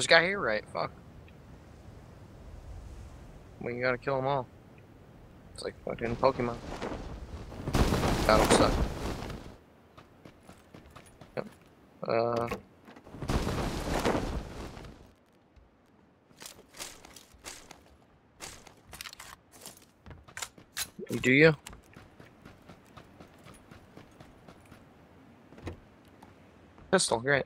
This guy here, right? Fuck. We gotta kill them all. It's like fucking Pokemon. That'll suck. Yep. Uh. Do you? Pistol, great.